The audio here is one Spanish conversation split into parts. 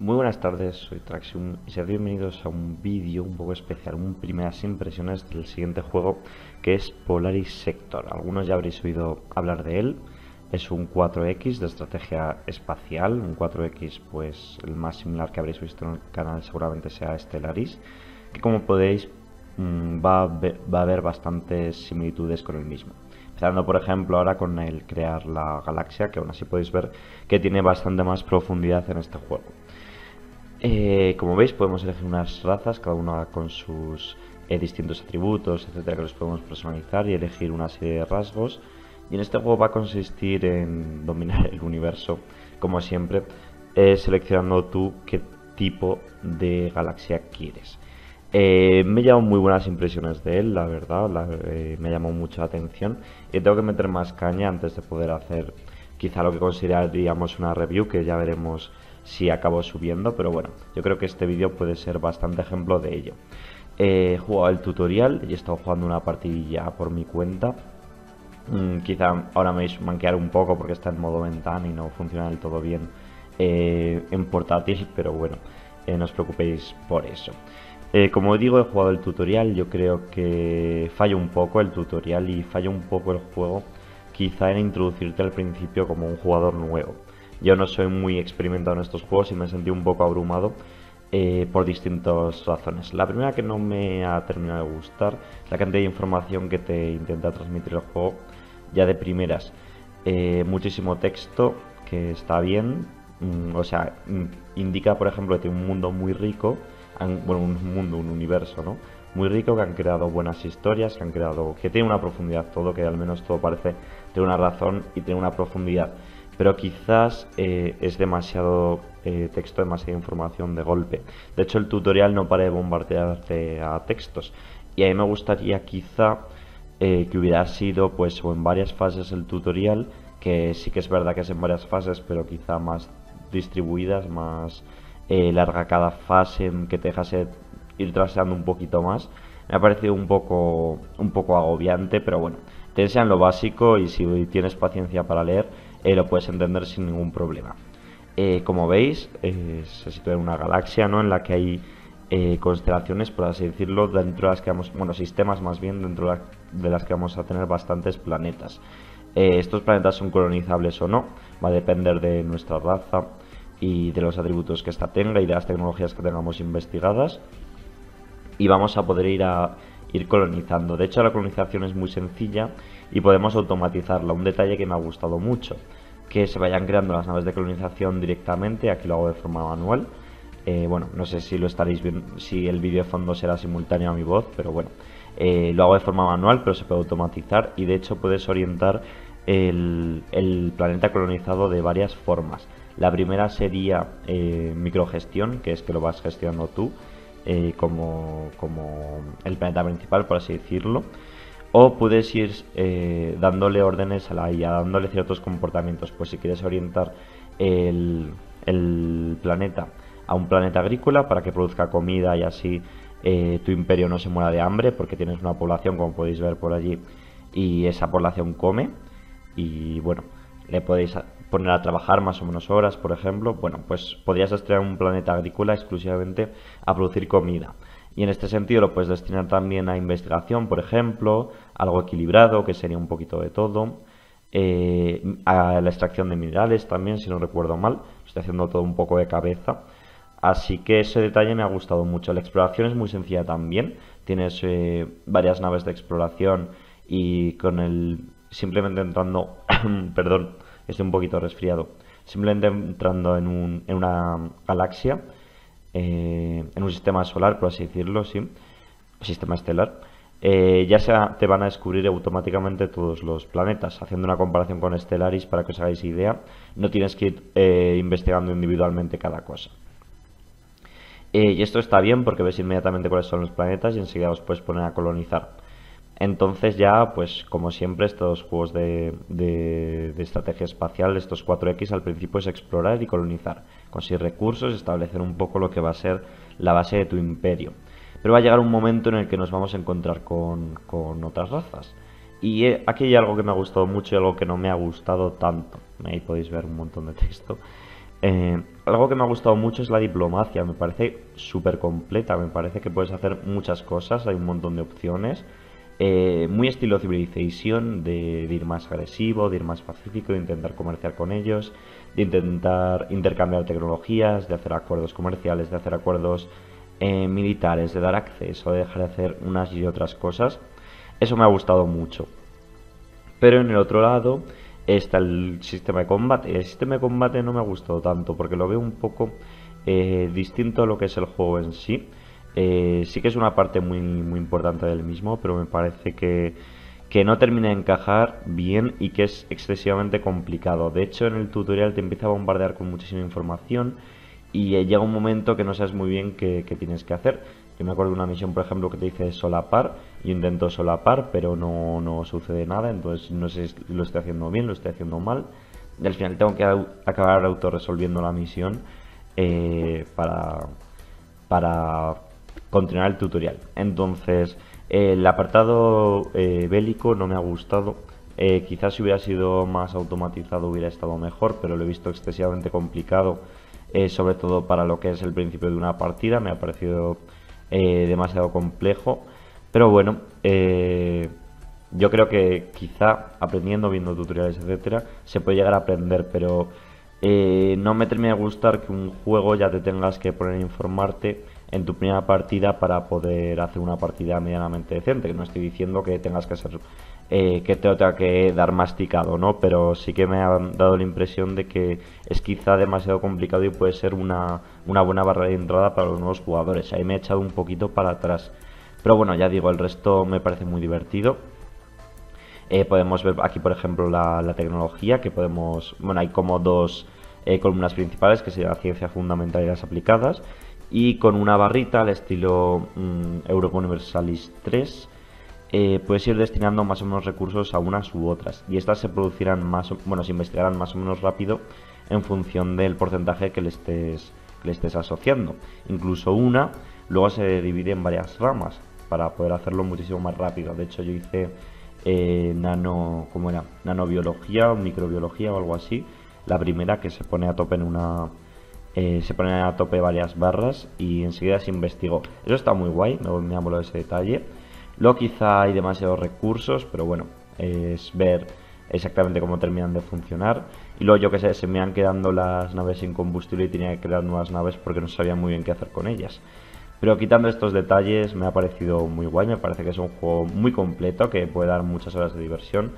Muy buenas tardes, soy Traxium y sed bienvenidos a un vídeo un poco especial, un primeras impresiones del siguiente juego que es Polaris Sector. Algunos ya habréis oído hablar de él, es un 4X de estrategia espacial, un 4X pues el más similar que habréis visto en el canal seguramente sea Stellaris, que como podéis mm, va, a va a haber bastantes similitudes con el mismo. Empezando por ejemplo ahora con el crear la galaxia, que aún así podéis ver que tiene bastante más profundidad en este juego. Eh, como veis podemos elegir unas razas, cada una con sus eh, distintos atributos, etcétera, que los podemos personalizar y elegir una serie de rasgos. Y en este juego va a consistir en dominar el universo, como siempre, eh, seleccionando tú qué tipo de galaxia quieres. me llamó muy buenas impresiones de él, la verdad, me llamó mucho la atención y tengo que meter más caña antes de poder hacer quizá lo que consideraríamos una review, que ya veremos si acabo subiendo, pero bueno, yo creo que este vídeo puede ser bastante ejemplo de ello. he jugado el tutorial y he estado jugando una partidilla por mi cuenta. Mm, quizá ahora me vais a manquear un poco porque está en modo ventana y no funciona del todo bien eh, en portátil, pero bueno, eh, no os preocupéis por eso. Eh, como digo, he jugado el tutorial, yo creo que falla un poco el tutorial y falla un poco el juego, quizá en introducirte al principio como un jugador nuevo. Yo no soy muy experimentado en estos juegos y me sentí un poco abrumado eh, por distintas razones. La primera que no me ha terminado de gustar la cantidad de información que te intenta transmitir el juego ya de primeras. Eh, muchísimo texto que está bien, mm, o sea, mm, indica por ejemplo que tiene un mundo muy rico, bueno, un mundo, un universo, ¿no? Muy rico, que han creado buenas historias, que han creado, que tiene una profundidad todo, que al menos todo parece tener una razón y tener una profundidad pero quizás eh, es demasiado eh, texto, demasiada información de golpe. De hecho, el tutorial no para de bombardearte a textos. Y a mí me gustaría quizá eh, que hubiera sido pues en varias fases el tutorial, que sí que es verdad que es en varias fases, pero quizá más distribuidas, más larga cada fase, que te dejase ir traseando un poquito más. Me ha parecido un poco, un poco agobiante, pero bueno, te enseñan lo básico y si tienes paciencia para leer, eh, lo puedes entender sin ningún problema. Eh, como veis, eh, se sitúa en una galaxia ¿no? en la que hay constelaciones, por así decirlo, dentro de las que vamos, bueno, sistemas más bien, dentro de las que vamos a tener bastantes planetas. estos planetas son colonizables o no, va a depender de nuestra raza y de los atributos que ésta tenga y de las tecnologías que tengamos investigadas. Y vamos a poder ir a ir colonizando. De hecho, la colonización es muy sencilla y podemos automatizarla. Un detalle que me ha gustado mucho, que se vayan creando las naves de colonización directamente, aquí lo hago de forma manual. Eh, bueno, no sé si lo estaréis viendo, si el vídeo de fondo será simultáneo a mi voz, pero bueno, eh, lo hago de forma manual, pero se puede automatizar y de hecho puedes orientar el, planeta colonizado de varias formas. La primera sería eh, microgestión, que es que lo vas gestionando tú como, como el planeta principal, por así decirlo o puedes ir eh, dándole órdenes a la IA, dándole ciertos comportamientos. Pues si quieres orientar el, planeta a un planeta agrícola para que produzca comida y así eh, tu imperio no se muera de hambre, porque tienes una población, como podéis ver por allí, y esa población come. Y bueno, le podéis poner a trabajar más o menos horas, por ejemplo. Bueno, pues podrías estrenar un planeta agrícola exclusivamente a producir comida. Y en este sentido lo puedes destinar también a investigación, por ejemplo, algo equilibrado, que sería un poquito de todo. Eh, a la extracción de minerales también, si no recuerdo mal. Estoy haciendo todo un poco de cabeza. Así que ese detalle me ha gustado mucho. La exploración es muy sencilla también. Tienes eh, varias naves de exploración y con el... Simplemente entrando... perdón, estoy un poquito resfriado. Simplemente entrando en, un, en una galaxia eh, en un sistema solar, por así decirlo, sí, sistema estelar, eh, ya se te van a descubrir automáticamente todos los planetas. Haciendo una comparación con Stellaris, para que os hagáis idea, no tienes que ir eh, investigando individualmente cada cosa. y esto está bien porque ves inmediatamente cuáles son los planetas y enseguida os puedes poner a colonizar. Entonces ya, pues como siempre, estos juegos de, estrategia espacial, estos 4X, al principio es explorar y colonizar, conseguir recursos, establecer un poco lo que va a ser la base de tu imperio. Pero va a llegar un momento en el que nos vamos a encontrar con, otras razas. Y eh, aquí hay algo que me ha gustado mucho y algo que no me ha gustado tanto. Ahí podéis ver un montón de texto. Eh, algo que me ha gustado mucho es la diplomacia, me parece súper completa, me parece que puedes hacer muchas cosas, hay un montón de opciones. Eh, muy estilo Civilization, de, ir más agresivo, de ir más pacífico, de intentar comerciar con ellos, de intentar intercambiar tecnologías, de hacer acuerdos comerciales, de hacer acuerdos eh, militares, de dar acceso, de dejar de hacer unas y otras cosas. Eso me ha gustado mucho. Pero en el otro lado está el sistema de combate. El sistema de combate no me ha gustado tanto porque lo veo un poco eh, distinto a lo que es el juego en sí. Eh, sí que es una parte muy, muy importante del mismo, pero me parece que, que no termina de encajar bien y que es excesivamente complicado. De hecho, en el tutorial te empieza a bombardear con muchísima información y llega un momento que no sabes muy bien qué, tienes que hacer. Yo me acuerdo de una misión, por ejemplo, que te dice solapar. Yo intento solapar, pero no, no sucede nada. Entonces no sé si lo estoy haciendo bien, lo estoy haciendo mal. Al final tengo que acabar autorresolviendo la misión eh, para, para continuar el tutorial. Entonces, el apartado eh, bélico no me ha gustado. Eh, quizás si hubiera sido más automatizado hubiera estado mejor, pero lo he visto excesivamente complicado eh, sobre todo para lo que es el principio de una partida, me ha parecido demasiado complejo, pero bueno, yo creo que quizá aprendiendo, viendo tutoriales, etcétera, se puede llegar a aprender, pero no me termina de gustar que un juego ya te tengas que poner a informarte en tu primera partida para poder hacer una partida medianamente decente. No estoy diciendo que tengas que ser eh, que te tenga que dar masticado, ¿no? Pero sí que me ha dado la impresión de que es quizá demasiado complicado y puede ser una, una buena barra de entrada para los nuevos jugadores. Ahí me he echado un poquito para atrás. Pero bueno, ya digo, el resto me parece muy divertido. Eh, podemos ver aquí, por ejemplo, la, tecnología, que podemos... Bueno, hay como dos eh, columnas principales, que sería la ciencia fundamental y las aplicadas y con una barrita al estilo Europa Universalis 3 eh, puedes ir destinando más o menos recursos a unas u otras. Y estas se producirán más bueno se investigarán más o menos rápido en función del porcentaje que le estés le estés asociando. Incluso una luego se divide en varias ramas para poder hacerlo muchísimo más rápido. De hecho yo hice eh, nano ¿cómo era? nanobiología microbiología o algo así. La primera que se pone a tope en una eh, se ponen a tope varias barras y enseguida se investigó. Eso está muy guay, me, me ha ese detalle. Luego quizá hay demasiados recursos, pero bueno, es ver exactamente cómo terminan de funcionar. Y luego yo que sé, se me han quedando las naves sin combustible y tenía que crear nuevas naves porque no sabía muy bien qué hacer con ellas. Pero quitando estos detalles me ha parecido muy guay, me parece que es un juego muy completo que puede dar muchas horas de diversión.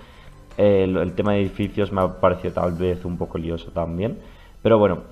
El, el tema de edificios me ha parecido tal vez un poco lioso también. Pero bueno,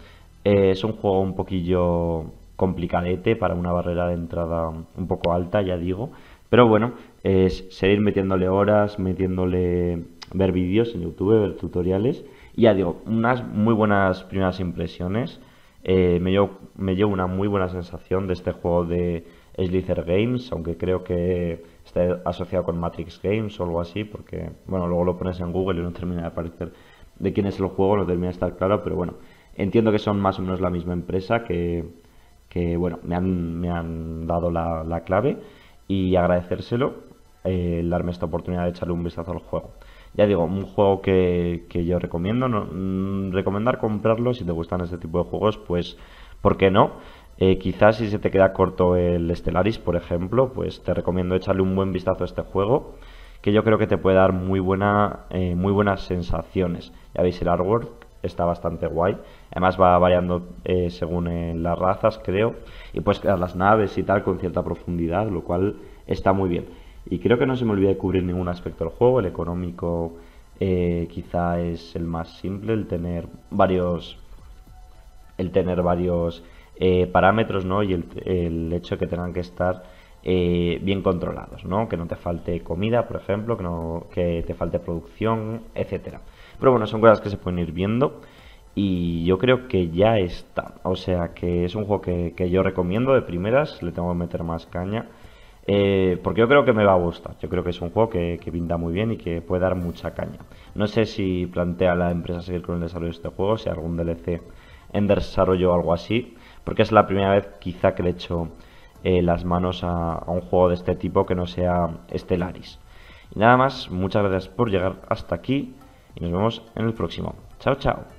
eh, es un juego un poquillo complicadete para una barrera de entrada un poco alta, ya digo. Pero bueno, es seguir metiéndole horas, metiéndole ver vídeos en YouTube, ver tutoriales. Y ya digo, unas muy buenas primeras impresiones. Eh, me, llevo, me llevo una muy buena sensación de este juego de Slither Games, aunque creo que está asociado con Matrix Games o algo así, porque bueno, luego lo pones en Google y no termina de aparecer de quién es el juego, no termina de estar claro, pero bueno, Entiendo que son más o menos la misma empresa que, bueno, me han, me han dado la, clave y agradecérselo eh, el darme esta oportunidad de echarle un vistazo al juego. Ya digo, un juego que, yo recomiendo, no, mm, recomendar comprarlo si te gustan este tipo de juegos, pues, ¿por qué no? Eh, quizás si se te queda corto el Stellaris, por ejemplo, pues te recomiendo echarle un buen vistazo a este juego, que yo creo que te puede dar muy, buena, eh, muy buenas sensaciones. Ya veis el artwork, está bastante guay. Además va variando eh, según eh, las razas, creo. Y puedes crear las naves y tal con cierta profundidad, lo cual está muy bien. Y creo que no se me olvida de cubrir ningún aspecto del juego. El económico eh, quizá es el más simple, el tener varios, el tener varios parámetros, ¿no? Y el, hecho de que tengan que estar bien controlados, ¿no? Que no te falte comida, por ejemplo, que no que te falte producción, etcétera. Pero bueno, son cosas que se pueden ir viendo. Y yo creo que ya está. O sea que es un juego que, yo recomiendo de primeras. Le tengo que meter más caña. Eh, porque yo creo que me va a gustar. Yo creo que es un juego que, pinta muy bien y que puede dar mucha caña. No sé si plantea la empresa seguir con el desarrollo de este juego, si algún DLC en desarrollo o algo así. Porque es la primera vez quizá que le echo eh, las manos a, un juego de este tipo que no sea Stellaris. Y nada más, muchas gracias por llegar hasta aquí y nos vemos en el próximo. Chao, chao.